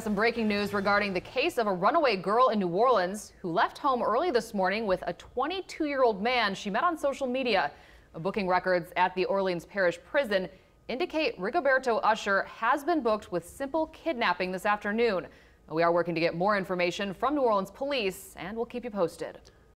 Some breaking news regarding the case of a runaway girl in New Orleans who left home early this morning with a 22 year old man she met on social media. Booking records at the Orleans Parish Prison indicate Rigoberto Usher has been booked with simple kidnapping this afternoon. We are working to get more information from New Orleans police and we'll keep you posted.